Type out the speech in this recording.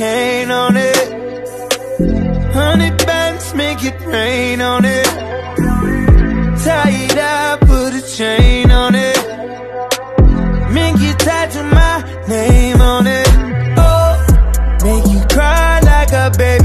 cane on it. Honey bands, make it rain on it. Tie it up, put a chain on it. Make you tied to my name on it. Oh, make you cry like a baby.